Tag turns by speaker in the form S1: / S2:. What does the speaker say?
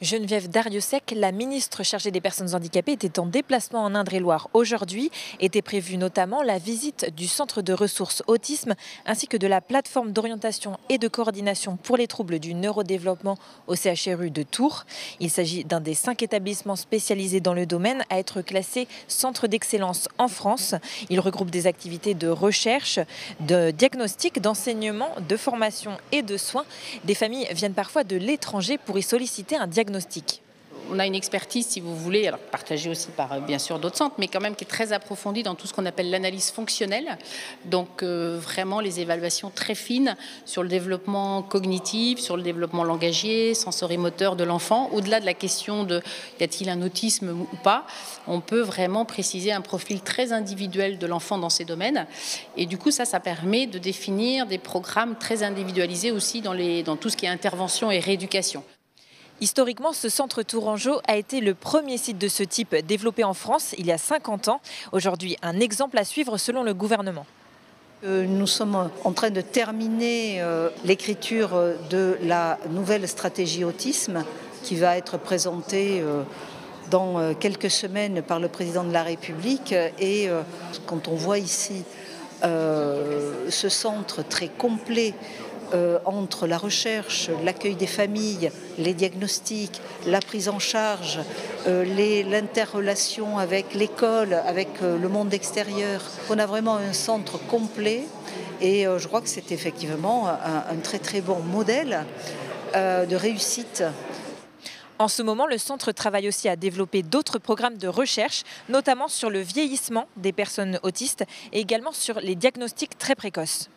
S1: Geneviève Dariussec, la ministre chargée des personnes handicapées, était en déplacement en Indre-et-Loire aujourd'hui. Était prévue notamment la visite du centre de ressources autisme ainsi que de la plateforme d'orientation et de coordination pour les troubles du neurodéveloppement au CHRU de Tours. Il s'agit d'un des cinq établissements spécialisés dans le domaine à être classé centre d'excellence en France. Il regroupe des activités de recherche, de diagnostic, d'enseignement, de formation et de soins. Des familles viennent parfois de l'étranger pour y solliciter un diagnostic
S2: on a une expertise, si vous voulez, partagée aussi par euh, bien sûr d'autres centres, mais quand même qui est très approfondie dans tout ce qu'on appelle l'analyse fonctionnelle. Donc euh, vraiment les évaluations très fines sur le développement cognitif, sur le développement langagier, sensorimoteur de l'enfant. Au-delà de la question de y a-t-il un autisme ou pas, on peut vraiment préciser un profil très individuel de l'enfant dans ces domaines. Et du coup, ça, ça permet de définir des programmes très individualisés aussi dans tout ce qui est intervention et rééducation.
S1: Historiquement, ce centre Tourangeau a été le premier site de ce type développé en France il y a 50 ans. Aujourd'hui, un exemple à suivre selon le gouvernement.
S3: Euh, nous sommes en train de terminer euh, l'écriture de la nouvelle stratégie autisme qui va être présentée euh, dans quelques semaines par le président de la République. Et quand on voit ici ce centre très complet euh, entre la recherche, l'accueil des familles, les diagnostics, la prise en charge, euh, l'interrelation avec l'école, avec euh, le monde extérieur. On a vraiment un centre complet et je crois que c'est effectivement un, très très bon modèle de réussite.
S1: En ce moment, le centre travaille aussi à développer d'autres programmes de recherche, notamment sur le vieillissement des personnes autistes et également sur les diagnostics très précoces.